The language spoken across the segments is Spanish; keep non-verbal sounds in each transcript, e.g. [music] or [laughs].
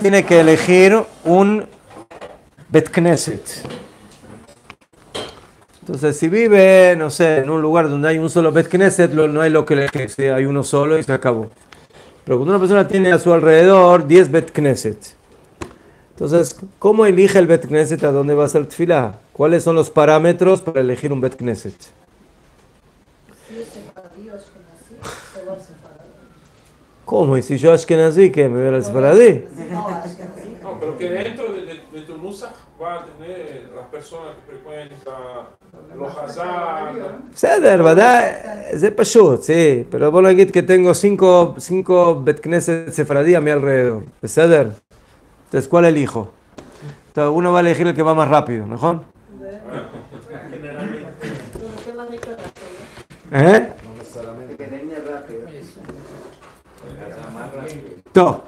tiene que elegir un Bet Knesset. Entonces, si vive, no sé, en un lugar donde hay un solo Bet Knesset, no hay lo que elegir, si hay uno solo y se acabó. Pero cuando una persona tiene a su alrededor 10 Bet Knesset, entonces, ¿cómo elige el Bet Knesset a dónde va a ser Tfilah? ¿Cuáles son los parámetros para elegir un Bet Knesset? ¿Cómo? ¿Y si yo Ashkenazí, que me veo el Sfaradí? No, pero que dentro de, de, de tu Nusach va a tener las personas que frecuentan los Hazar. Seder, ¿verdad? Es pashut, sí. Pero vos a decir que tengo cinco, cinco Betkneset Sefradí a mi alrededor. Seder. Entonces, ¿cuál elijo? Entonces, uno va a elegir el que va más rápido, ¿mejor? ¿Eh? To.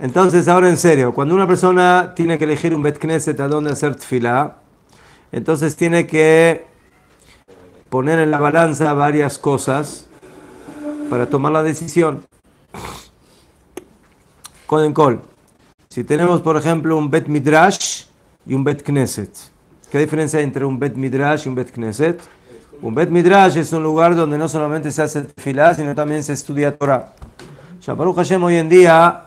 Entonces, ahora en serio, cuando una persona tiene que elegir un Bet Knesset a dónde hacer tefilá, entonces tiene que poner en la balanza varias cosas para tomar la decisión. Coden Col. Si tenemos, por ejemplo, un Bet Midrash y un Bet Knesset, ¿qué diferencia hay entre un Bet Midrash y un Bet Knesset? Un Bet Midrash es un lugar donde no solamente se hace tefilá, sino también se estudia Torah. Ya Hashem hoy en día,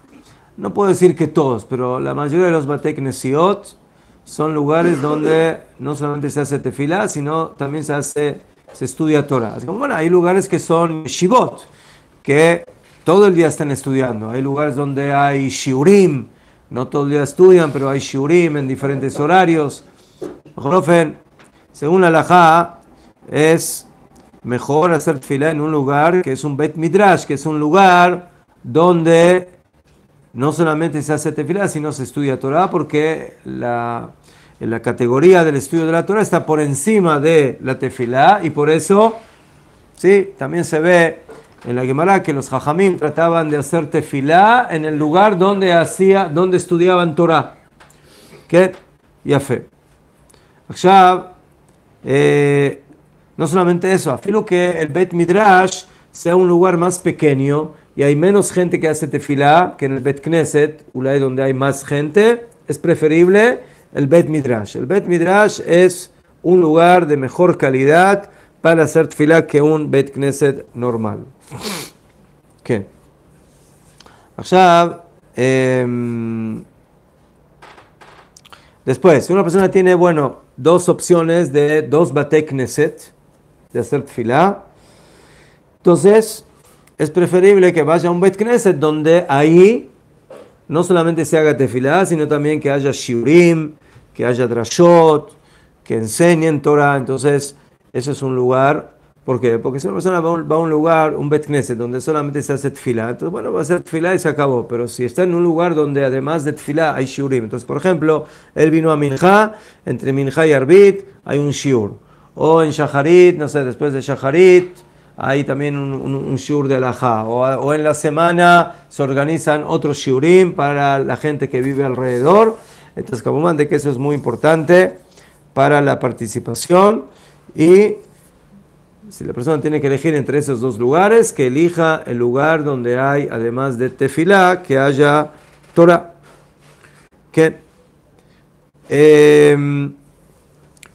no puedo decir que todos, pero la mayoría de los Batek Nesiot son lugares donde no solamente se hace tefilá, sino también se hace, se estudia Torah. Bueno, hay lugares que son shivot, que todo el día están estudiando. Hay lugares donde hay shiurim, no todo el día estudian, pero hay shiurim en diferentes horarios. Jorofen, según la halajá, es mejor hacer tefilá en un lugar que es un Bet Midrash, que es un lugar donde no solamente se hace tefilá, sino se estudia Torah, porque la, la categoría del estudio de la Torah está por encima de la tefilá, y por eso, sí, también se ve en la Gemara que los jajamim trataban de hacer tefilá en el lugar donde, hacía, donde estudiaban Torah. ¿Qué? Ya fe. Eh, no solamente eso, afilo que el Bet Midrash sea un lugar más pequeño, y hay menos gente que hace tefilá que en el Bet Knesset, Ulay donde hay más gente, es preferible el Bet Midrash. El Bet Midrash es un lugar de mejor calidad para hacer tefilá que un Bet Knesset normal. [coughs] ¿Qué? Ahora, em, después, si una persona tiene, bueno, dos opciones de dos Bate Knesset de hacer tefilá, entonces es preferible que vaya a un Bet Knesset donde ahí no solamente se haga tefilá, sino también que haya shiurim, que haya drashot, que enseñen Torah. Entonces, eso es un lugar. ¿Por qué? Porque si una persona va a un lugar, un Bet Knesset, donde solamente se hace tefilá, entonces, bueno, va a hacer tefilá y se acabó. Pero si está en un lugar donde además de tefilá hay shiurim, entonces, por ejemplo, él vino a Minjá, entre Minjá y Arbit hay un shiur. O en Shaharit, no sé, después de Shaharit, hay también un, un, de alajá. O, en la semana se organizan otros shurim para la gente que vive alrededor. Entonces, como de que eso es muy importante para la participación. Y si la persona tiene que elegir entre esos dos lugares, que elija el lugar donde hay, además de tefilá, que haya Torah. Que, eh,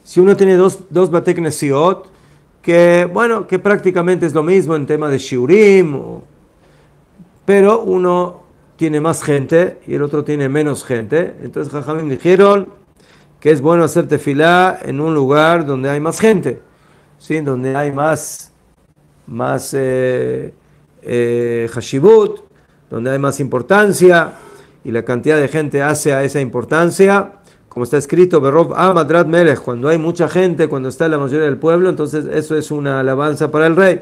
si uno tiene dos, dos batek que bueno, que prácticamente es lo mismo en tema de shiurim, pero uno tiene más gente y el otro tiene menos gente. Entonces Jajamim dijeron que es bueno hacer tefilá en un lugar donde hay más gente, ¿sí? donde hay más, más eh, eh, hashibut, donde hay más importancia y la cantidad de gente hace a esa importancia como está escrito, Berov Amadrat Melech, cuando hay mucha gente, cuando está la mayoría del pueblo, entonces eso es una alabanza para el rey.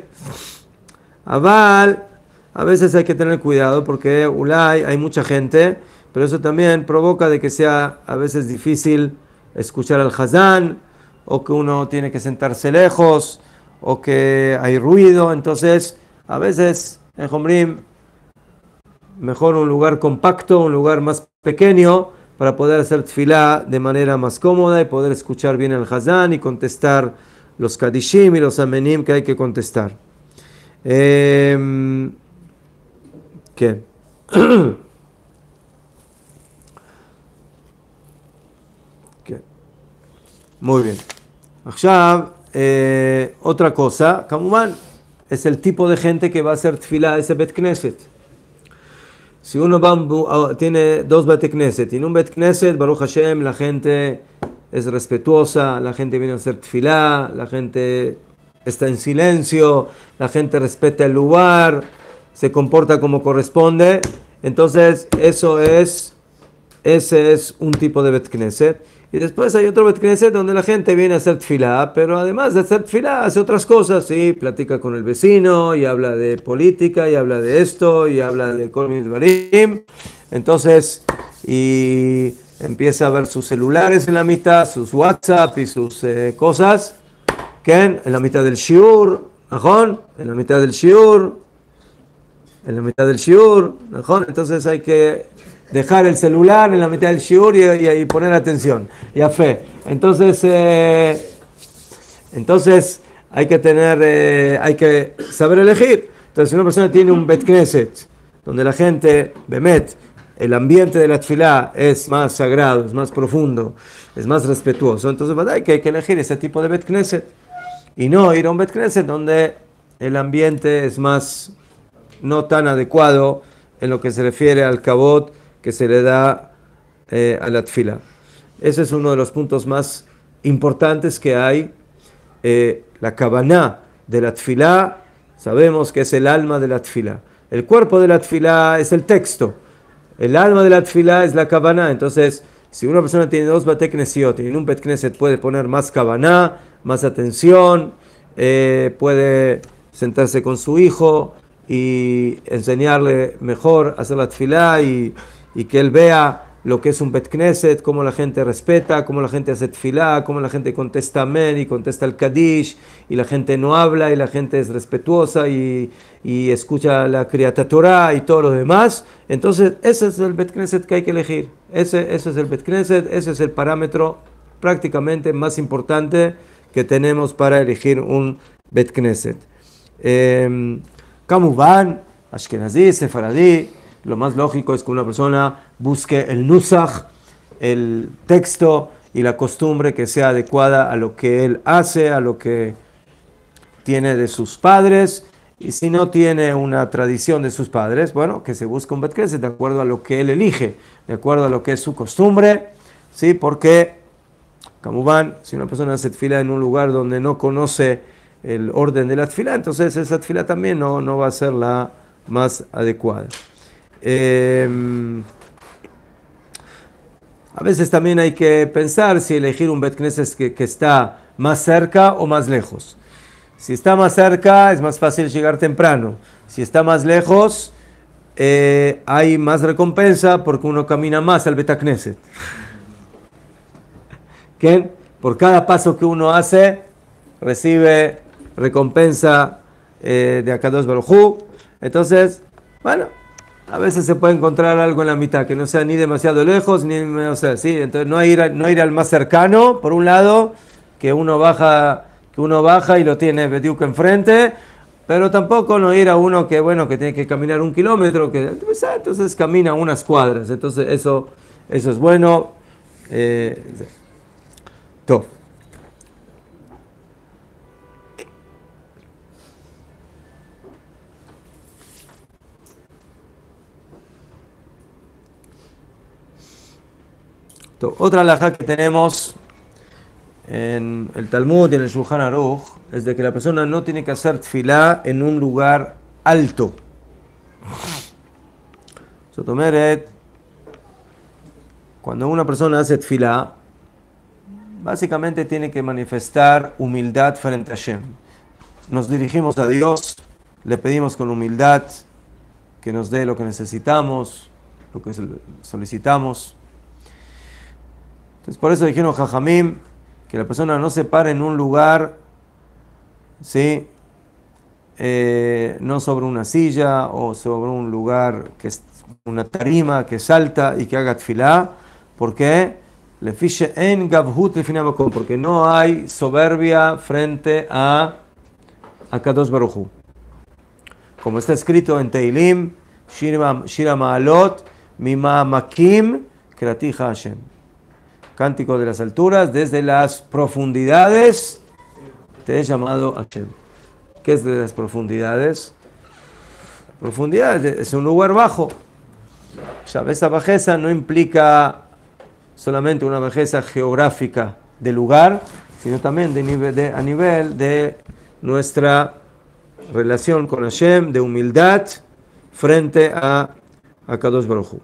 Aval, a veces hay que tener cuidado porque Ulay hay mucha gente, pero eso también provoca de que sea a veces difícil escuchar al Hazán, o que uno tiene que sentarse lejos, o que hay ruido, entonces a veces en Jomrim mejor un lugar compacto, un lugar más pequeño, para poder hacer tefilá de manera más cómoda y poder escuchar bien al Hazán y contestar los Kadishim y los Amenim que hay que contestar. Em, [coughs] ¿Qué? Muy bien. Ahora, eh, otra cosa, Kamuman, es el tipo de gente que va a hacer tefilá de ese Bet Knesset. Si uno tiene dos Bet Knesset, en un Bet Knesset, Baruch Hashem, la gente es respetuosa, la gente viene a hacer tefilá, la gente está en silencio, la gente respeta el lugar, se comporta como corresponde. Entonces, eso es, ese es un tipo de Bet Knesset. Y después hay otro Bet Knesset donde la gente viene a hacer tefilá, pero además de hacer tefilá hace otras cosas, ¿sí? Platica con el vecino y habla de política y habla de esto y habla de Kolmil Barim. Entonces, y empieza a ver sus celulares en la mitad, sus WhatsApp y sus eh, cosas. ¿Quién? En la mitad del shiur, ¿ajón? En la mitad del shiur, en la mitad del shiur, entonces hay que dejar el celular en la mitad del shiur y, poner atención, y a fe. Entonces, eh, entonces hay que tener, eh, hay que saber elegir. Entonces, si una persona tiene un Bet Knesset, donde la gente, Bemet, el ambiente de la tefilá es más sagrado, es más profundo, es más respetuoso, entonces hay que, hay que elegir ese tipo de Bet Knesset. Y no ir a un Bet Knesset donde el ambiente es más no tan adecuado en lo que se refiere al cabot que se le da eh, a la tfila. Ese es uno de los puntos más importantes que hay. Eh, la cabana de la tfila, sabemos que es el alma de la tfila. El cuerpo de la tfila es el texto. El alma de la tfila es la cabana. Entonces, si una persona tiene dos bateknesiot y en un betkneset puede poner más cabana, más atención, eh, puede sentarse con su hijo, y enseñarle mejor hacer la tefilá y, y, que él vea lo que es un Bet Knesset, cómo la gente respeta, cómo la gente hace tefilá, cómo la gente contesta amén y contesta el Kadish, y la gente no habla y la gente es respetuosa y, y escucha la criata Torah y todo lo demás. Entonces, ese es el Bet Knesset que hay que elegir. Ese, ese es el Bet Knesset, ese es el parámetro prácticamente más importante que tenemos para elegir un Bet Knesset. Eh, Kamuban, Ashkenazi, Sefaradí, lo más lógico es que una persona busque el nusach, el texto y la costumbre que sea adecuada a lo que él hace, a lo que tiene de sus padres. Y si no tiene una tradición de sus padres, bueno, que se busque un Betkneset de acuerdo a lo que él elige, de acuerdo a lo que es su costumbre, ¿sí? Porque, Kamuban, si una persona se fila en un lugar donde no conoce el orden de la entonces esa tfila también no, no va a ser la más adecuada. Em, a veces también hay que pensar si elegir un Bet Knesset que, está más cerca o más lejos. Si está más cerca es más fácil llegar temprano. Si está más lejos eh, hay más recompensa porque uno camina más al Bet Knesset. [laughs] Por cada paso que uno hace recibe recompensa eh, de Akadosh Baruj Entonces, bueno, a veces se puede encontrar algo en la mitad, que no sea ni demasiado lejos, ni, o sea, sí, entonces no ir, no ir al más cercano, por un lado, que uno baja, que uno baja y lo tiene Betiuk enfrente, pero tampoco no ir a uno que, bueno, que tiene que caminar un kilómetro, que ah, entonces camina unas cuadras, entonces eso, eso es bueno. Eh, Otra alhaja que tenemos en el Talmud y en el Shulchan Aruch es de que la persona no tiene que hacer tfilá en un lugar alto. Sotomeret, cuando una persona hace tfilá, básicamente tiene que manifestar humildad frente a Hashem. Nos dirigimos a Dios, le pedimos con humildad que nos dé lo que necesitamos, lo que solicitamos. Entonces, por eso dijeron Jajamim que la persona no se para en un lugar, ¿sí? Eh, no sobre una silla o sobre un lugar que es una tarima que salta y que haga tfilá. ¿Por qué? Le fiche en gavhut porque no hay soberbia frente a Akadosh Baruchu. Como está escrito en Teilim, Shira Ma'alot, Mima Makim, Kratija Hashem Cántico de las alturas, desde las profundidades te he llamado Hashem. ¿Qué es de las profundidades? Profundidades es un lugar bajo. Esa bajeza no implica solamente una bajeza geográfica del lugar, sino también de nivel a nivel de nuestra relación con Hashem, de humildad frente a, a Kadosh Baruj Hu.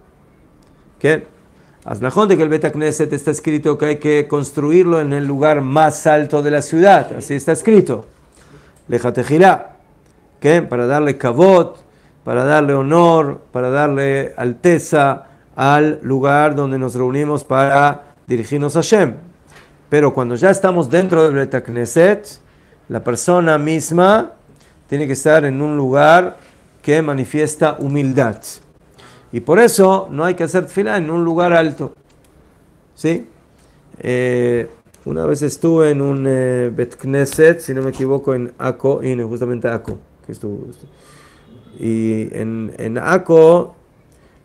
¿Qué? de que el Betacneset está escrito que hay que construirlo en el lugar más alto de la ciudad, así está escrito. Lejatejirá, ¿qué? Para darle cabot, para darle honor, para darle alteza al lugar donde nos reunimos para dirigirnos a Hashem. Pero cuando ya estamos dentro del Betacneset, la persona misma tiene que estar en un lugar que manifiesta humildad. Y por eso no hay que hacer fila en un lugar alto. ¿Sí? Eh, una vez estuve en un eh, Bet Knesset, si no me equivoco, en Aco, justamente Aco. Que y en, en Aco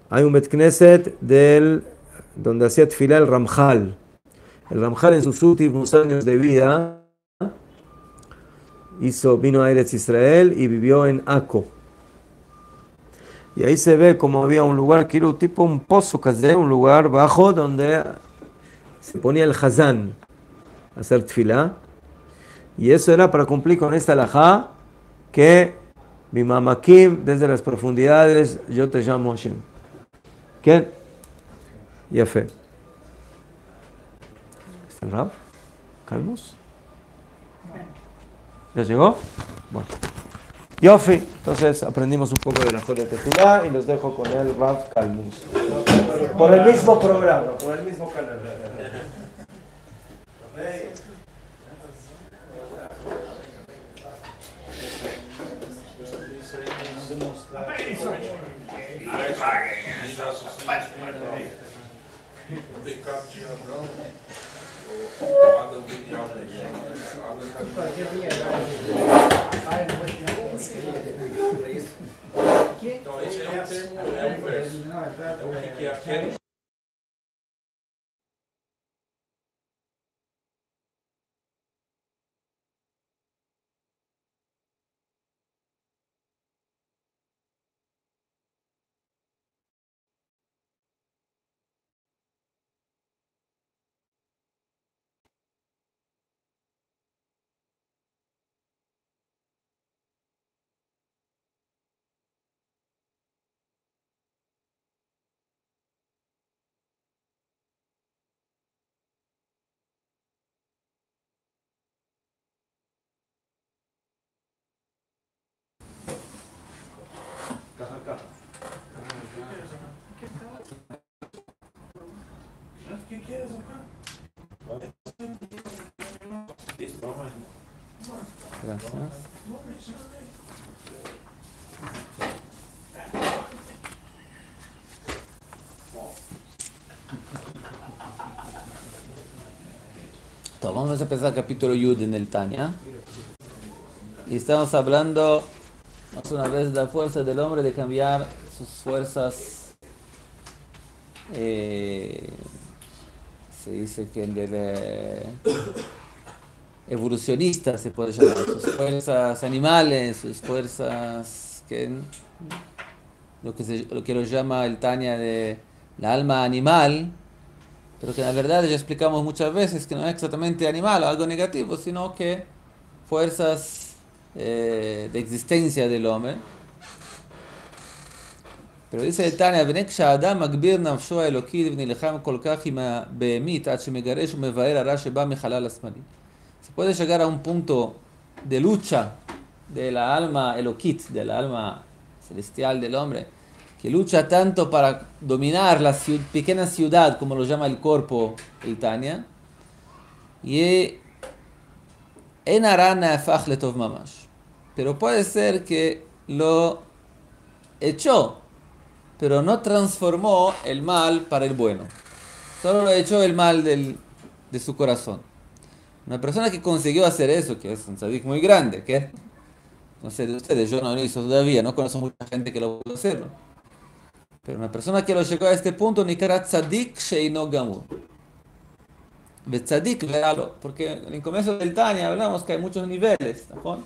hay un Bet Knesset del, donde hacía fila el Ramjal. El Ramjal en sus últimos años de vida hizo, vino a Eretz Israel y vivió en Aco. Y ahí se ve como había un lugar, quiero tipo un pozo un lugar bajo donde se ponía el hazán a hacer tfilá. Y eso era para cumplir con esta alajá que mi mamakim desde las profundidades yo te llamo Hashem. ¿Qué? Ya fe. ¿Está el ¿Calmos? ¿Ya llegó? Bueno. Yofi, entonces aprendimos un poco de la Joya Tefilá y los dejo con el Rav Kalmus. Por el mismo programa, por el mismo canal. Então, esse é um termo, é um verso. É o que é Gracias. vamos a empezar el capítulo Yud en el Tanya. Y estamos hablando más una vez de la fuerza del hombre de cambiar sus fuerzas. Eh, se dice que el de evolucionista se puede llamar, sus fuerzas animales, sus fuerzas que lo que, se, lo que lo llama el Tania de la alma animal, pero que la verdad ya explicamos muchas veces que no es exactamente animal o algo negativo, sino que fuerzas eh, de existencia del hombre. pero dice el Tania, כשהאדם מגביר נפשו האלוקית ונלחם כל כך עם הבהמית עד שמגרש ומבאר הרע שבא מחלל השמאלי. Puede llegar a un punto de lucha de la alma eloquit, de la alma celestial del hombre, que lucha tanto para dominar la pequeña ciudad, como lo llama el cuerpo Itania, y en arana letov mamash. Pero puede ser que lo echó, pero no transformó el mal para el bueno. Solo lo echó el mal del, de su corazón. Una persona que consiguió hacer eso, que es un tzadik muy grande, que no sé de ustedes, yo no lo hizo todavía, no conozco mucha gente que lo pudo hacerlo. Pero una persona que lo llegó a este punto, Nikarat Tzadik Sheino Gamur. Betzadik, véalo. Porque en el comienzo del Tania hablamos que hay muchos niveles. ¿no?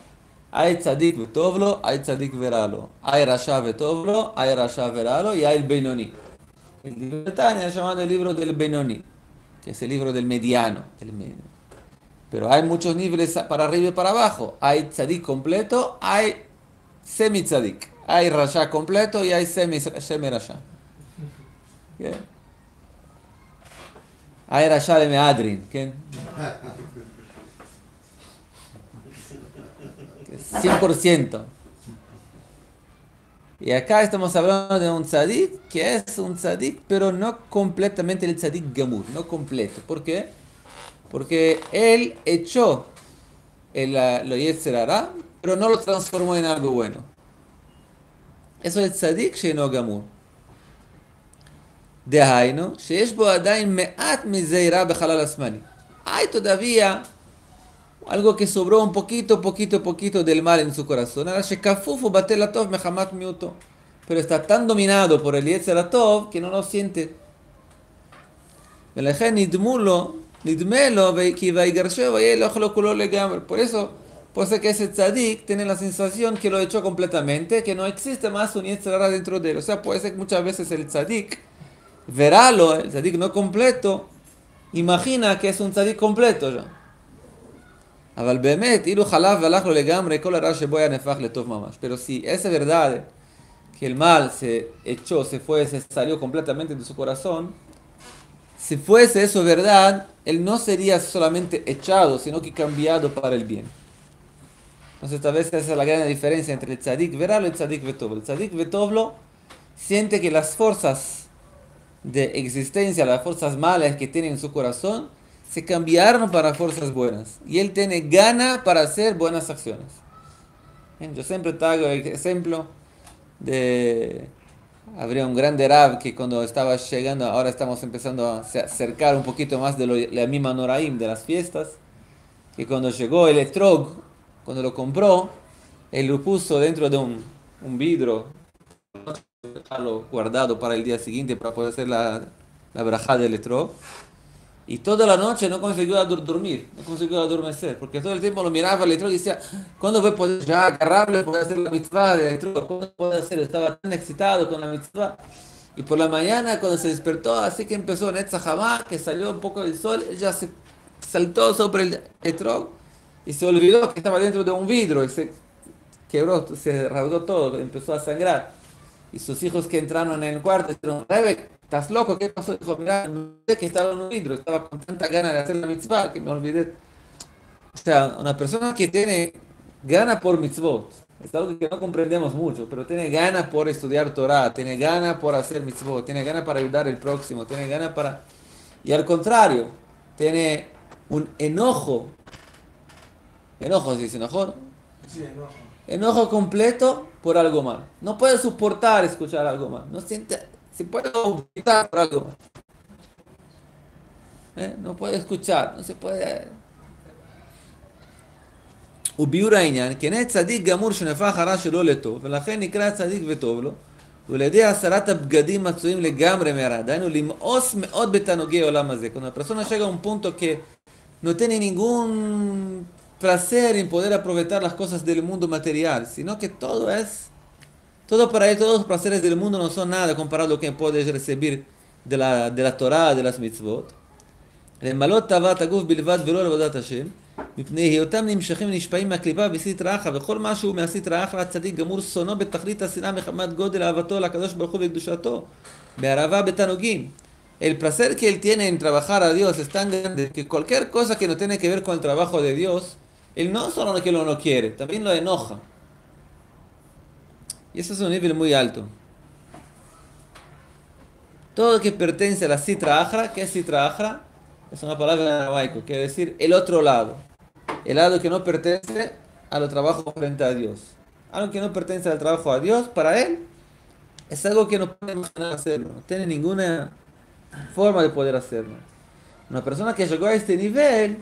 Hay tzadik vetovlo, hay tzadik veralo. Hay rasha vetovlo, hay rasha veralo y hay el Benoni. El libro de Tania es llamado el libro del Benoni, que es el libro del mediano. Pero hay muchos niveles para arriba y para abajo. Hay tzadik completo, hay semi tzadik. Hay rasha completo y hay semi, semi rasha. Hay rasha de meadrin. ¿qué? 100%. Y acá estamos hablando de un tzadik que es un tzadik, pero no completamente el tzadik gamur, no completo. ¿Por qué? Porque él echó el, lo yetzerara, pero no lo transformó en algo bueno. Eso es el tzadik sheno gamur. דהיינו, שיש בו עדיין מעט מזעירה בחלל השמאלי. hay todavía algo que sobró un poquito, poquito, poquito del mal en su corazón. Ahora, Shekafufu Batelatov Mehamat Miuto. Pero está tan dominado por el Yetzeratov que no lo siente. Por eso, puede ser que ese tzadik tiene la sensación que lo echó completamente, que no existe más un Yetzerara dentro de él. O sea, puede ser que muchas veces el tzadik, veralo, el tzadik no completo, imagina que es un tzadik completo ya. אבל באמת, אילו חלף והלך לו לגמרי, כל הרע שבו היה נהפך לטוב ממש. Pero si es verdad que el mal se echó, se fue, se salió completamente de su corazón, si fuese eso verdad, él no sería solamente echado, sino que cambiado para el bien. Entonces, tal vez esa es la gran diferencia entre el tzadik veralo y el tzadik vetovlo. El tzadik vetovlo siente que las fuerzas de existencia, las fuerzas malas que tiene en su corazón, se cambiaron para fuerzas buenas. Y él tiene gana para hacer buenas acciones. Yo siempre traigo el ejemplo de... Habría un grande Rab que cuando estaba llegando, ahora estamos empezando a acercar un poquito más de lo, la misma Noraim, de las fiestas, que cuando llegó el etrog, cuando lo compró, él lo puso dentro de un, un vidrio, guardado para el día siguiente para poder hacer la, la brajada del etrog. Y toda la noche no consiguió dormir, no consiguió adormecer, porque todo el tiempo lo miraba el y decía, ¿cuándo voy a poder ya agarrarle, poder hacer la mitzvah del electro? ¿Cuándo puedo hacer? Estaba tan excitado con la mitzvah. Y por la mañana, cuando se despertó, así que empezó en Etzahama, que salió un poco del sol, ella se saltó sobre el electro y se olvidó que estaba dentro de un vidrio y se quebró, se raudó todo, empezó a sangrar. Y sus hijos que entraron en el cuarto dijeron, Rebe, ¿estás loco? ¿Qué pasó? Dijo, mira, no sé que estaba en un vidrio, estaba con tanta ganas de hacer la mitzvah que me olvidé. O sea, una persona que tiene ganas por mitzvot, es algo que no comprendemos mucho, pero tiene ganas por estudiar Torah, tiene ganas por hacer mitzvot, tiene ganas para ayudar al próximo, tiene ganas para... Y al contrario, tiene un enojo. Enojo, ¿se dice enojo? Sí, enojo. Enojo completo por algo mal. No puede soportar escuchar algo mal. No siente se puede gritar por algo. ¿Eh? No puede escuchar, no se puede... וביור העניין, כנה צדיק גמור שנפח הרע שלו לטוב, ולכן נקרא צדיק וטוב לו, ועל ידי הסרת הבגדים מצויים לגמרי מהרע, דהיינו למאוס מאוד בתענוגי העולם הזה. Cuando la persona llega a un punto que no tiene ningún placer en poder aprovechar las cosas del mundo material, sino que todo es todo para él, todos los placeres del mundo no son nada comparado a lo que puedes recibir de la, de la Torah, de las mitzvot. למלות תאוות הגוף בלבד ולא לעבודת השם, מפני היותם נמשכים ונשפעים מהקליפה בסטרא אחרא, וכל משהו מהסטרא אחרא הצדיק גמור שונאו בתכלית השנאה מחמת גודל אהבתו לקדוש ברוך הוא וקדושתו, בערבה בתענוגים. El placer que él tiene en trabajar a Dios es tan grande que cualquier cosa que no tiene que ver con el trabajo de Dios, él no solo que lo no quiere, también lo enoja. Y eso es un nivel muy alto. Todo lo que pertenece a la citra ajra, ¿qué es citra ajra? Es una palabra en aramaico, quiere decir el otro lado. El lado que no pertenece a los trabajos frente a Dios. Algo que no pertenece al trabajo a Dios, para él, es algo que no puede hacerlo. No tiene ninguna forma de poder hacerlo. Una persona que llegó a este nivel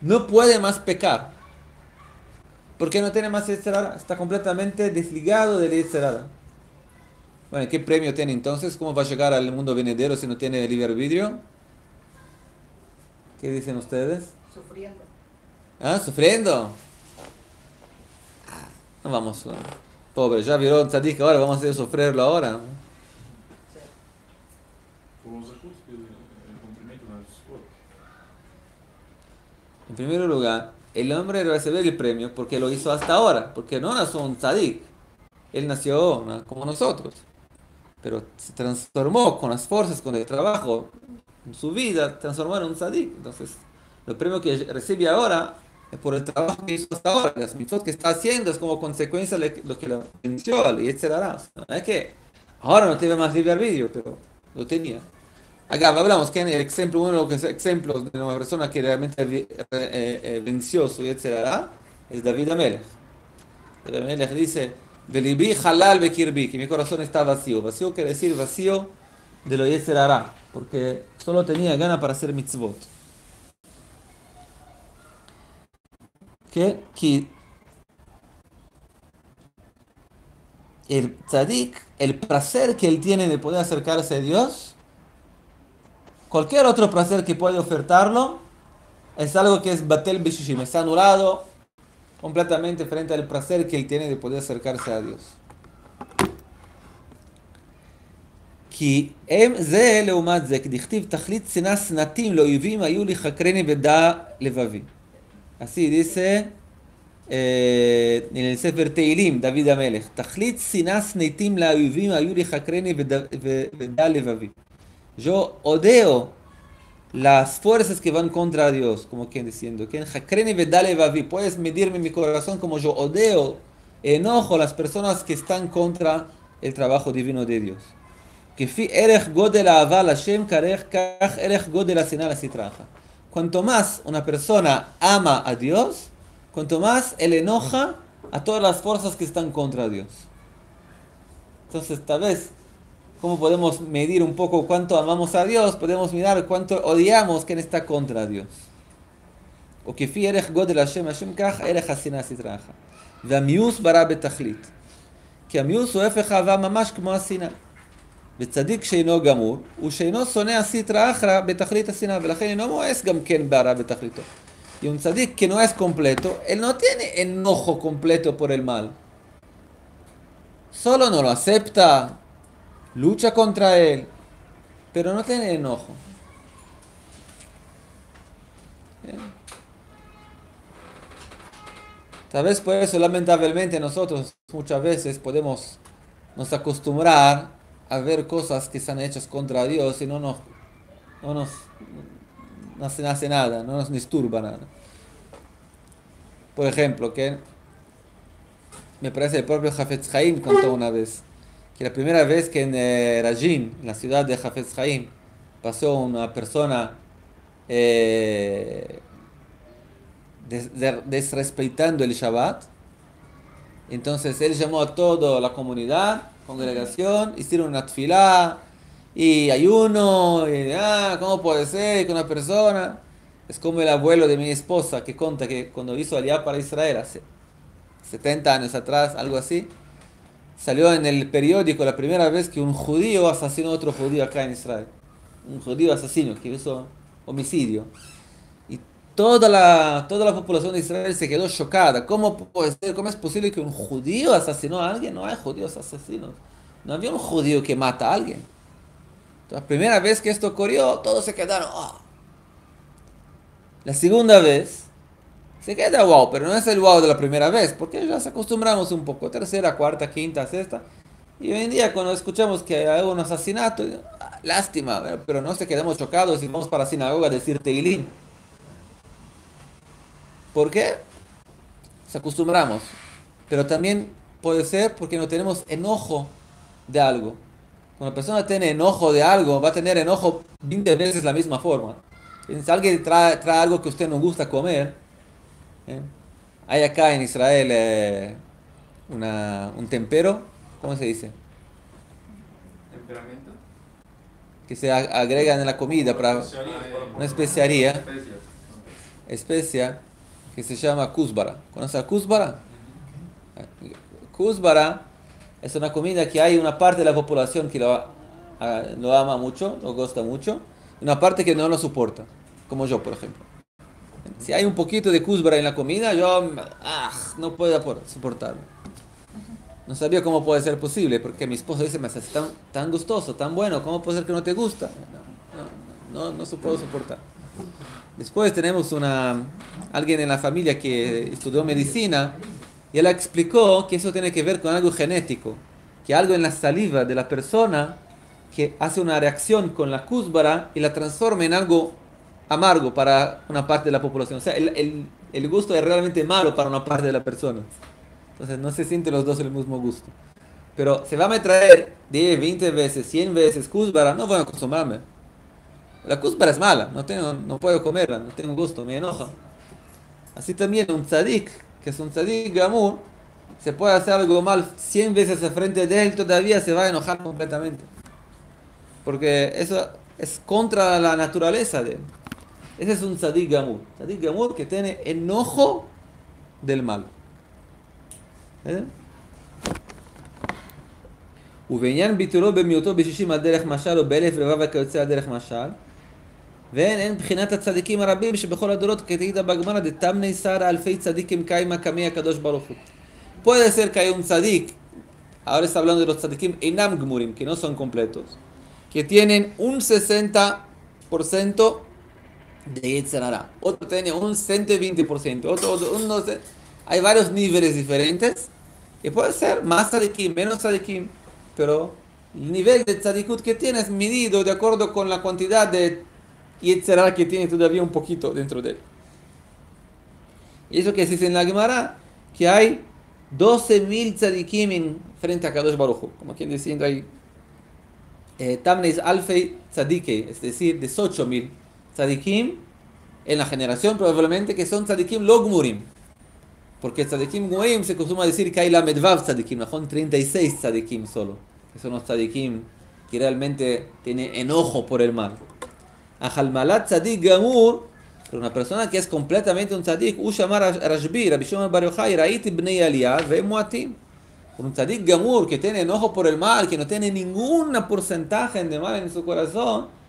no puede más pecar. ¿Por qué no tiene más Yetzerara? Está completamente desligado del Yetzerara. Bueno, ¿qué premio tiene entonces? ¿Cómo va a llegar al mundo venidero si no tiene libre vidrio? ¿Qué dicen ustedes? Sufriendo. ¿Ah? ¿Sufriendo? Ah, No vamos. Pobre, ya vieron tzadik, ahora vamos a hacer sufrirlo ahora. El de. En primer lugar, el hombre recibe el premio porque lo hizo hasta ahora, porque no nació un tzadik. Él nació ¿no? como nosotros, pero se transformó con las fuerzas, con el trabajo, en su vida, transformó en un tzadik. Entonces, el premio que recibe ahora es por el trabajo que hizo hasta ahora, las mitzvot que está haciendo es como consecuencia de lo que le bendició y etcétera. No es que ahora no tiene más libre albedrío, pero lo tenía. Acá hablamos que en el ejemplo, uno de los ejemplos de una persona que realmente eh, eh, venció su etcétera es David Amelech. David Amelech dice, Velibri halal bekirbi, que mi corazón está vacío. Vacío quiere decir vacío de lo etcétera, porque solo tenía ganas para hacer mitzvot. que, que el tzadik, el placer que él tiene de poder acercarse a Dios, cualquier otro placer que puede ofertarlo, es algo que es batel bishishim, está anulado completamente frente al placer que él tiene de poder acercarse a Dios. כי הם זה לעומת זה, כדכתיב תכלית שנאה שנאתים לאויבים היו לי חקרני ודע לבבי. Eh, en el Sefer Teilim, David Amelech. Tachlit sinas neitim la ayuvim ayuri hakreni veda levavi. Yo odeo las fuerzas que van contra Dios, como quien diciendo, que puedes medirme mi corazón como yo odeo, enojo a las personas que están contra el trabajo divino de Dios. Cuanto más una persona ama a Dios, cuanto más él enoja a todas las fuerzas que están contra Dios. Entonces, tal vez ¿cómo podemos medir un poco cuánto amamos a Dios? Podemos mirar cuánto odiamos quien está contra Dios. O que fi erech godel Hashem, Hashem kach erech השנאה סטרחה. והמיאוס ברא בתכלית. כי המיאוס הוא הפך אהבה ממש כמו השנאה. וצדיק שאינו גמור, הוא שאינו שונא הסיטרא אחרא בתכלית השנאה, ולכן אינו מואס גם כן בהרע בתכליתו. Y un tzadik que no es completo, él no tiene enojo completo por el mal. Solo no lo acepta, lucha contra él, pero no tiene enojo. Tal vez por eso, lamentablemente, nosotros muchas veces podemos nos acostumbrar a ver cosas que están hechas contra Dios y no nos, no nos no hace nada, no nos disturba nada. Por ejemplo, que me parece el propio Jafetz Haim contó una vez que la primera vez que en eh, Rajin, en la ciudad de Jafetz Haim, pasó una persona eh, des- de- desrespetando el Shabbat, entonces él llamó a toda la comunidad, congregación, hicieron una tfilá y ayuno, y ah, ¿cómo puede ser que una persona? Es como el abuelo de mi esposa que cuenta que cuando hizo Aliyah para Israel hace 70 años atrás, algo así, salió en el periódico la primera vez que un judío asesinó a otro judío acá en Israel. Un judío asesino que hizo homicidio. Y toda la, toda la población de Israel se quedó chocada. ¿Cómo? ¿Cómo es posible que un judío asesinó a alguien? No hay judíos asesinos. No había un judío que mata a alguien. La primera vez que esto ocurrió, todos se quedaron. "Ah". La segunda vez, se queda wow, pero no es el wow de la primera vez, porque ya nos acostumbramos un poco. Tercera, cuarta, quinta, sexta. Y hoy en día, cuando escuchamos que hay un asesinato, ah, lástima, pero no se quedamos chocados y vamos para la sinagoga a decir Teilín. ¿Por qué? Nos acostumbramos. Pero también puede ser porque no tenemos enojo de algo. Cuando la persona tiene enojo de algo, va a tener enojo 20 veces la misma forma. Si alguien trae, trae algo que usted no gusta comer, ¿eh? hay acá en Israel eh, una- un tempero, ¿cómo se dice? Temperamento. Que se ag- agregan en la comida para una especiaría, especia, que se llama kuzbara. ¿Conoce a kuzbara? Kuzbara es una comida que hay una parte de la población que lo, ah, lo ama mucho, lo gusta mucho, y una parte que no lo soporta. como yo, por ejemplo. Si hay un poquito de cúsbara en la comida, yo ah, no puedo por- soportarlo. No sabía cómo puede ser posible, porque mi esposa dice, me hace tan, tan gustoso, tan bueno, ¿cómo puede ser que no te gusta? No, no, no, no se puede soportar. Después tenemos una, alguien en la familia que estudió medicina y él explicó que eso tiene que ver con algo genético, que algo en la saliva de la persona que hace una reacción con la cúsbara y la transforma en algo amargo para una parte de la población. O sea, el, el- gusto es realmente malo para una parte de la persona. Entonces no se sienten los dos el mismo gusto. Pero se va a traer 10, 20 veces, 100 veces cúsbara, no voy a acostumbrarme. La cúsbara es mala, no, tengo, no puedo comerla, no tengo gusto, me enoja. Así también un tzadik, que es un tzadik gamur, se puede hacer algo mal 100 veces al frente de él, todavía se va a enojar completamente. Porque eso es contra la naturaleza de él. Ese es un tzadik gamur. Tzadik gamur que tiene enojo del mal. ¿Eh? ובעניין ביטולו במיעוטו בשישים על דרך משל או באלף רבב וכיוצא על דרך משל ואין אין בחינת הצדיקים הרבים שבכל הדורות כתהידה בגמרא דתמני שרה אלפי צדיקים קיימה קמי הקדוש ברוך הוא. Puede ser que hay un tzadik, ahora está hablando de los tzadikim enam gmurim, que no son completos, que tienen un 60% de Yetzirah. Otro tiene un 120%, otro, otro un no sé. Hay varios niveles diferentes y puede ser más tzadikim, menos tzadikim, pero el nivel de tzadikut que tiene es medido de acuerdo con la cantidad de Yetzirah que tiene todavía un poquito dentro de él. Y eso que se dice en la Gemara, que hay 12.000 tzadikim en frente a Kadosh Baruch Hu. Como quien diciendo ahí, eh, Tamneis Alfei tzadike, es decir, 18.000 tzadikim en la generación probablemente que son tzadikim logmurim. Porque tzadikim gmurim se acostumbra decir que hay la medvav tzadikim, son 36 tzadikim solo. Que son los tzadikim que realmente tienen enojo por el mal. Ajalmalat tzadik gamur, pero una persona que es completamente un tzadik, Ushamar Rashbi, Rabbi Shimon Bar Yochai, Raiti Bnei Aliyah, ve Muatim. Un tzadik gamur que tiene enojo por el mal, que no tiene ningún porcentaje de mal en su corazón,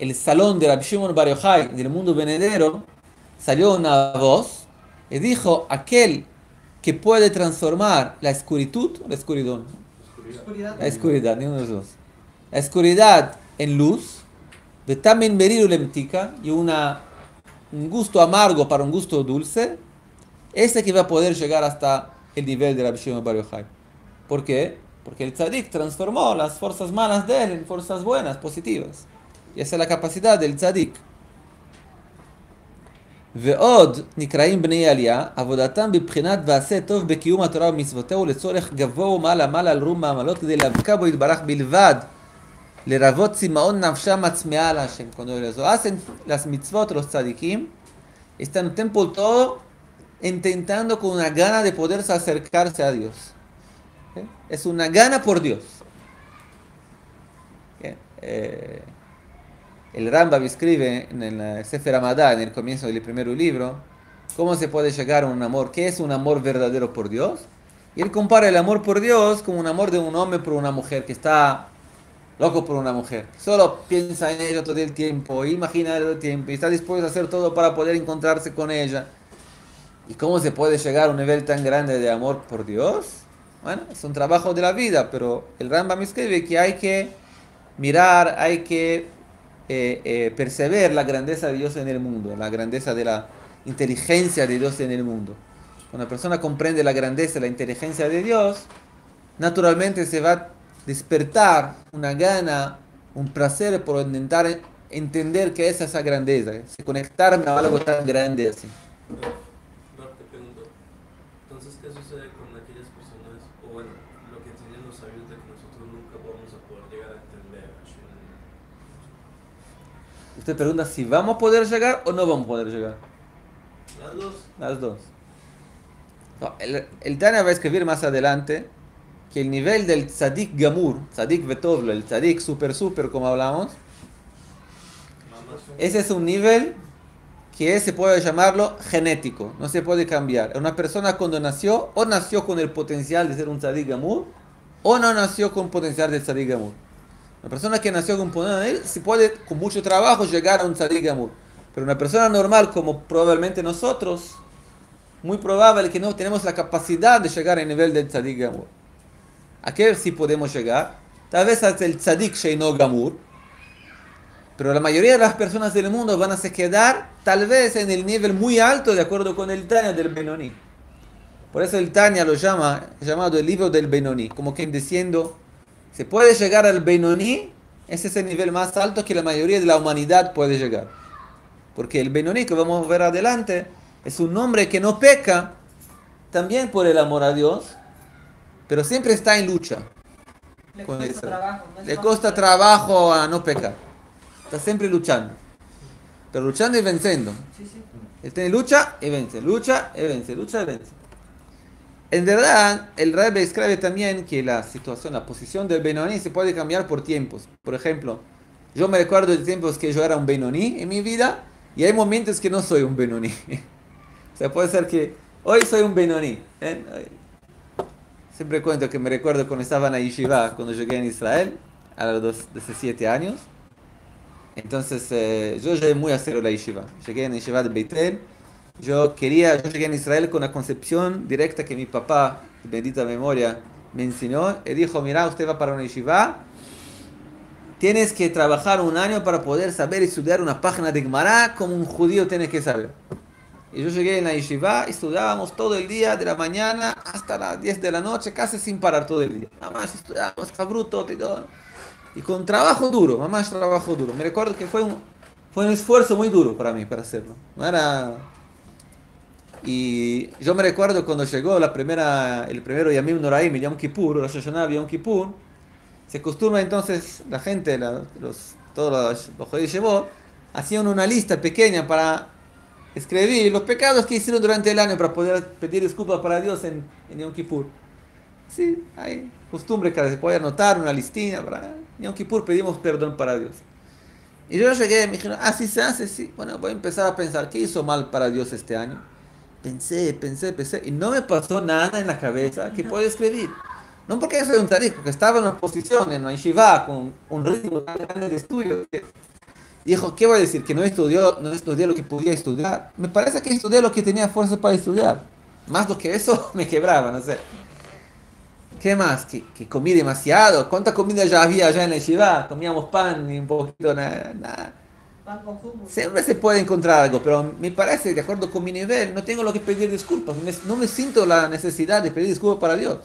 el salón de Rab Shimon Bar Yochai del mundo venidero, salió una voz y dijo, aquel que puede transformar la escuritud, la escuridón, la oscuridad, ni uno de los dos. La oscuridad en luz, de también lemtica y una, un gusto amargo para un gusto dulce, ese que va a poder llegar hasta el nivel de la Shimon Bar Yochai. ¿Por qué? Porque el tzadik transformó las fuerzas malas de él en fuerzas buenas, positivas. Esa es la capacidad del tzadik. ועוד נקראים בני עלייה, עבודתם בבחינת ועשה טוב בקיום התורה ומצוותיהו לצורך גבוה ומעלה מעלה על רום מעמלות כדי להבקע בו יתברך בלבד, לרבות צמאון נפשם הצמאה על השם. Todo intentando con una gana de poderse acercarse a Dios. ¿Ok? Es una gana por Dios. ¿Ok? Eh, el Rambam escribe en el Sefer Amadá, en el comienzo del primer libro, cómo se puede llegar a un amor, qué es un amor verdadero por Dios. Y él compara el amor por Dios como un amor de un hombre por una mujer que está loco por una mujer. Solo piensa en ella todo el tiempo, imagina todo el tiempo y está dispuesto a hacer todo para poder encontrarse con ella. ¿Y cómo se puede llegar a un nivel tan grande de amor por Dios? Bueno, es un trabajo de la vida, pero el Rambam escribe que hay que mirar, hay que eh, eh, perceber la grandeza de Dios en el mundo, la grandeza de la inteligencia de Dios en el mundo. Cuando una persona comprende la grandeza, la inteligencia de Dios, naturalmente se va a despertar una gana, un placer por intentar entender qué es esa grandeza, se conectarme a algo tan grande así. Rob, te pregunto, entonces, ¿qué sucede con aquellas personas, o bueno, lo que enseñan los sabios de que nosotros nunca vamos a poder llegar a entender a Hashem? Usted pregunta si vamos a poder llegar o no vamos a poder llegar. Las dos. Las dos. No, el, el Tania va a escribir más adelante que el nivel del tzadik gamur, tzadik vetovlo, el tzadik super super como hablamos, ese es un nivel que se puede llamarlo genético, no se puede cambiar. Una persona cuando nació, o nació con el potencial de ser un tzadik gamur, o no nació con potencial de tzadik gamur. Una persona que nació con potencial, se puede con mucho trabajo llegar a un tzadik. Pero una persona normal como probablemente nosotros, muy probable que no tenemos la capacidad de llegar al nivel del tzadik gamur. ¿A qué sí podemos llegar? Tal vez hasta el tzadik sheino gamur, pero la mayoría de las personas del mundo van a se quedar tal vez en el nivel muy alto de acuerdo con el Tanya del Benoni. Por eso el Tanya lo llama, llamado el libro del Benoni, como que diciendo, se puede llegar al Benoni, ese es el nivel más alto que la mayoría de la humanidad puede llegar. Porque el Benoni que vamos a ver adelante es un hombre que no peca, también por el amor a Dios, pero siempre está en lucha. Le con cuesta trabajo. no es Le como- cuesta trabajo a no pecar. Está siempre luchando. Pero luchando y venciendo. Sí, sí. Él tiene lucha y vence, lucha y vence, lucha y vence. En verdad, el Rebbe escribe también que la situación, la posición del Benoni se puede cambiar por tiempos. Por ejemplo, yo me recuerdo de tiempos que yo era un Benoni en mi vida y hay momentos que no soy un Benoni. [laughs] o sea, puede ser que hoy soy un Benoni. ¿eh? Siempre cuento que me recuerdo cuando estaba en la Yeshiva, cuando llegué en Israel, a los dos- 17 años. Entonces, eh, yo llegué muy a cero la Yeshiva. Llegué en la Yeshiva de Beitel. Yo quería, yo llegué en Israel con la concepción directa que mi papá, bendita memoria, me enseñó. Él dijo, mira, usted va para una Yeshiva, tienes que trabajar un año para poder saber estudiar una página de Gemara como un judío tiene que saber. Y yo llegué en la yeshiva, estudiábamos todo el día, de la mañana hasta las 10 de la noche, casi sin parar todo el día. Mamás estudiábamos cabruto y todo. Y con trabajo duro, mamás trabajo duro. Me recuerdo que fue un, fue un esfuerzo muy duro para mí, para hacerlo. No era... Y yo me recuerdo cuando llegó la primera, el primero Yamim Noraim, Yom Kippur, Rosh Hashanah, Yom Kippur, se acostumbra entonces la gente, los, todos los, los llevó, hacían una lista pequeña para escribir los pecados que hicieron durante el año para poder pedir disculpas para Dios en, en Yom Kippur. Sí, hay costumbre que se puede anotar una listina para Yom Kippur pedimos perdón para Dios. Y yo llegué y me dijeron, ah, sí se hace, sí. Bueno, voy a empezar a pensar, ¿qué hizo mal para Dios este año? Pensé, pensé, pensé, y no me pasó nada en la cabeza que pueda escribir. No porque soy un tarik, porque estaba en una posición, en una yeshiva, con un ritmo tan grande de estudio. que- Dijo, ¿qué voy a decir? Que no estudió, no estudié lo que podía estudiar. Me parece que estudié lo que tenía fuerza para estudiar. Más lo que eso [laughs] me quebraba, no sé. ¿Qué más? Que, que comí demasiado. ¿Cuánta comida ya había allá en la yeshiva? Comíamos pan y un poquito, nada. nada. Siempre se puede encontrar algo, pero me parece, de acuerdo con mi nivel, no tengo lo que pedir disculpas. No me siento la necesidad de pedir disculpas para Dios.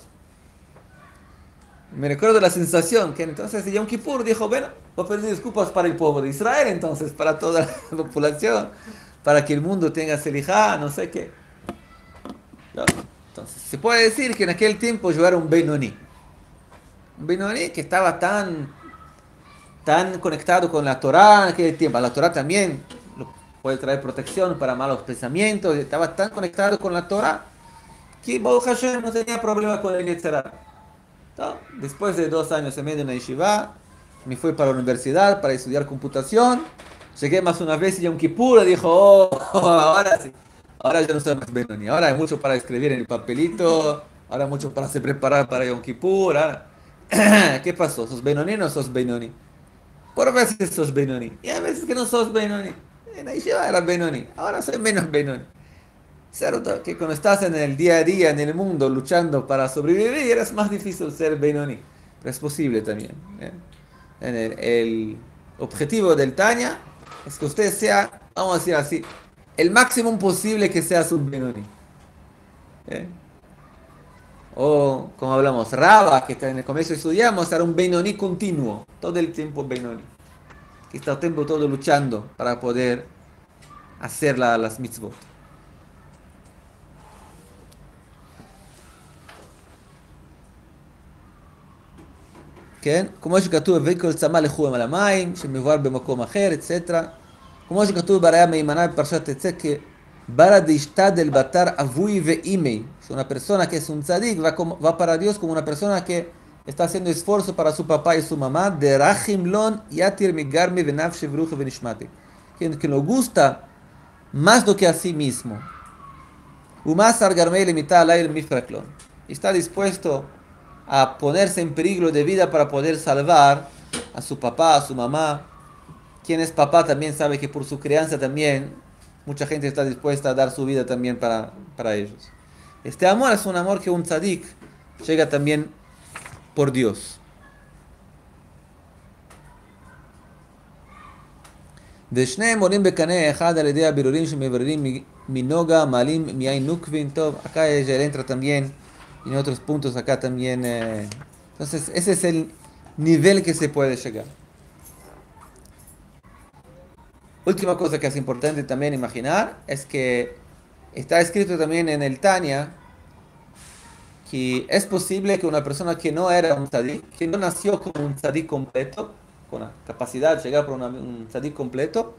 Me recuerdo la sensación que entonces Yom Kippur dijo, bueno, voy a pedir disculpas para el pueblo de Israel, entonces, para toda la [laughs] populación, para que el mundo tenga selijá, no sé qué. Entonces, se puede decir que en aquel tiempo yo era un Benoni. Un Benoni que estaba tan tan conectado con la Torah en aquel tiempo. La Torah también puede traer protección para malos pensamientos. Estaba tan conectado con la Torah que Baruch Hashem no tenía problema con el Yetzirah. Después de dos años y medio en la yeshiva, me fui para la universidad para estudiar computación. Llegué más una vez y Yom Kippur dijo, oh, [laughs] ahora sí. Ahora ya no soy más Benoni. Ahora hay mucho para escribir en el papelito. Ahora hay mucho para se preparar para Yom Kippur. [clears throat] ¿Qué pasó? ¿Sos Benoni o no sos Benoni? Por veces sos Benoni. Y a veces que no sos Benoni. En la yeshiva era Benoni. Ahora soy menos Benoni. Cierto que cuando estás en el día a día, en el mundo, luchando para sobrevivir, es más difícil ser Benoni. Pero es posible también. ¿eh? El, objetivo del Tanya es que usted sea, vamos a decir así, el máximo posible que seas un Benoni. ¿eh? O, como hablamos, Raba, que está en el comienzo estudiamos, era un Benoni continuo, todo el tiempo Benoni. Que está el tiempo todo luchando para poder hacer la- las mitzvot. כן? כמו שכתוב, וכל צמא לחום על המים, שמבואר במקום אחר, etc. כמו שכתוב בראיה מהימנה בפרשת תצא, que vara de del batar avui ve imei. Es una persona que es un tzadik, va, como- va para Dios como una persona que está haciendo esfuerzo para su papá y su mamá. De lon yatir migarmi venafshi bruja venishmati. Que, nos gusta más do que a sí mismo. Umas argarmei limita al mifraklon. Y está dispuesto a ponerse en peligro de vida para poder salvar a su papá, a su mamá. Quien es papá también sabe que por su crianza también mucha gente está dispuesta a dar su vida también para, para ellos. Este amor es un amor que un tzadik llega también por Dios. ושניהם עולים בקנה אחד על ידי הבירורים שמבררים מ- מנוגה, מעלים מיין נוקבין, טוב, acá ella entra también, y en otros puntos acá también. eh, entonces, ese es el nivel que se puede llegar. Última cosa que es importante también imaginar es que está escrito también en el Tania que es posible que una persona que no era un tzadik, que no nació con un tzadik completo, con la capacidad de llegar por un tzadik completo,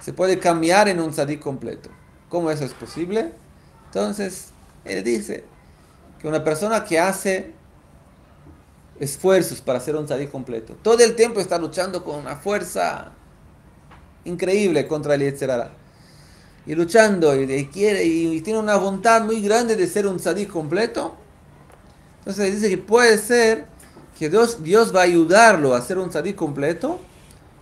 se puede cambiar en un tzadik completo. ¿Cómo eso es posible? Entonces, él dice que una persona que hace esfuerzos para ser un tzadik completo, todo el tiempo está luchando con una fuerza increíble contra el Yetzerara. Y luchando y, y quiere y, tiene una voluntad muy grande de ser un tzadik completo. Entonces dice que puede ser que Dios, Dios va a ayudarlo a ser un tzadik completo,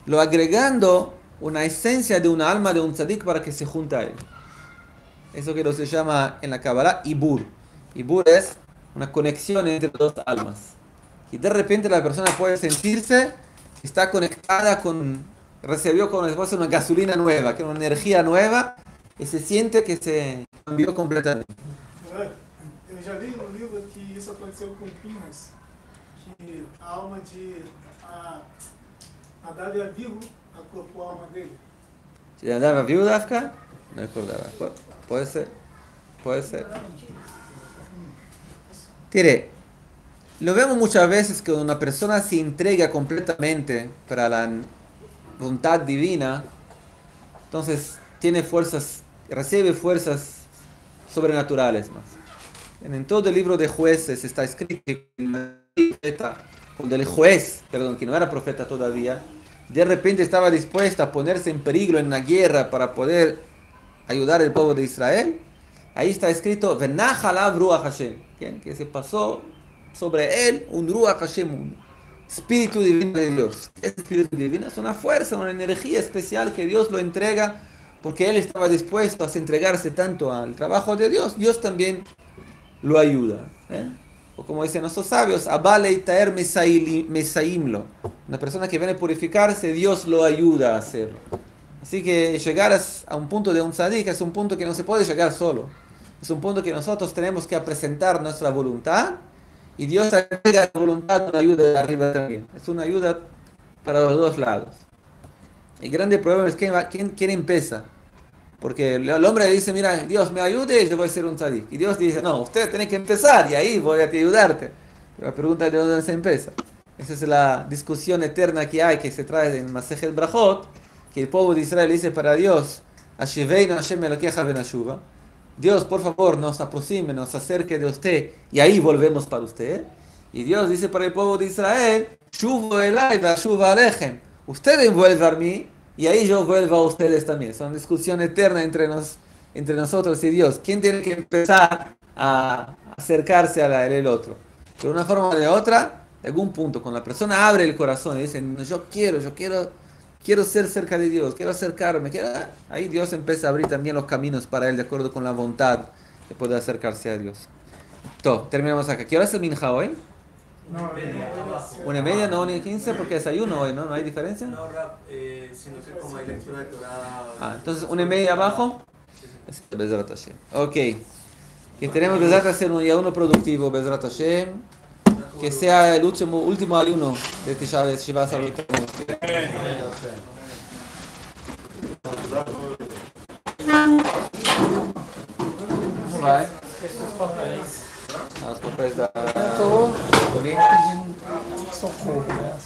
lo agregando una esencia de una alma de un tzadik para que se junte a él. Eso que lo se llama en la Kabbalah Ibur. Ibur es una conexión entre dos almas. Y de repente la persona puede sentirse está conectada con, recibió si fuese una gasolina nueva, que una energía nueva, y se siente que se cambió completamente. Eu já li no livro que isso aconteceu com Pinhas, que a alma de a, a Dália vivo acorpou a alma dele. ¿Se andaba viuda acá? No recordaba. Pu- Puede ser. Puede ser. Tire, lo vemos muchas veces que una persona se entrega completamente para la voluntad divina, entonces tiene fuerzas, recibe fuerzas sobrenaturales más. En, todo el libro de jueces está escrito que cuando el juez, perdón, que no era profeta todavía, de repente estaba dispuesta a ponerse en peligro en la guerra para poder ayudar al pueblo de Israel, ahí está escrito, "Venach alav ruach Hashem", que se pasó sobre él un ruach Hashem, espíritu divino de Dios. Ese espíritu divino es una fuerza, una energía especial que Dios lo entrega porque él estaba dispuesto a entregarse tanto al trabajo de Dios, Dios también lo ayuda. ¿eh? O como dicen nuestros sabios, abale y taer mesaili- mesaimlo. Una persona que viene a purificarse, Dios lo ayuda a hacerlo. Así que llegar a un punto de un tzadik es un punto que no se puede llegar solo. Es un punto que nosotros tenemos que presentar nuestra voluntad y Dios agrega la voluntad una ayuda de arriba también. Es una ayuda para los dos lados. El grande problema es quién, va- quién, empieza. Porque el el hombre dice, mira, Dios me ayude y yo voy a ser un tzadik. Y Dios dice, no, usted tiene que empezar y ahí voy a te ayudarte. La pregunta es de dónde se empieza. Esa es la discusión eterna que hay, que se trae en Masejet Brajot, que el pueblo de Israel dice para Dios, "Ashiveinu Hashem Elokecha ben Ashuva". Dios, por favor, nos aproxime, nos acerque de usted y ahí volvemos para usted. Y Dios dice para el pueblo de Israel. Ustedes vuelvan a mí y ahí yo vuelvo a ustedes también. Son discusión eterna entre, nos, entre nosotros y Dios. ¿Quién tiene que empezar a acercarse al el otro? De una forma o de otra, de algún punto, cuando la persona abre el corazón y dice, "No, yo quiero, yo quiero, quiero ser cerca de Dios, quiero acercarme, quiero... ahí Dios empieza a abrir también los caminos para él de acuerdo con la voluntad de poder acercarse a Dios. Todo, terminamos acá. ¿Qué hora es el minja hoy? Una y media, no una y quince, porque desayuno hoy, ¿no? ¿No hay diferencia? No rap, eh, sino que como hay lectura de Torah. Ah, entonces una media abajo. Bezrat Hashem. Ok. Que tenemos Bezrat Hashem un día uno productivo, Bezrat Hashem. Que sea el último, último alumno de B'Av Shiva. Como vai? As papéis da... Eu tô pedindo socorro, né?